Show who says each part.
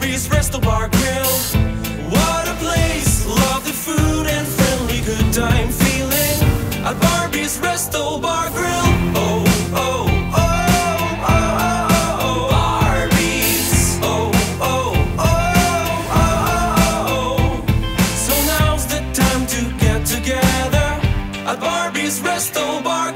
Speaker 1: Barbie's Resto Bar Grill. What a place! Love the food and friendly good time feeling at Barbie's Resto Bar Grill. Oh, oh, oh, oh, oh, oh, Barbie's. Oh, oh, oh, oh, oh, oh. So now's the time to get together at Barbie's Resto Bar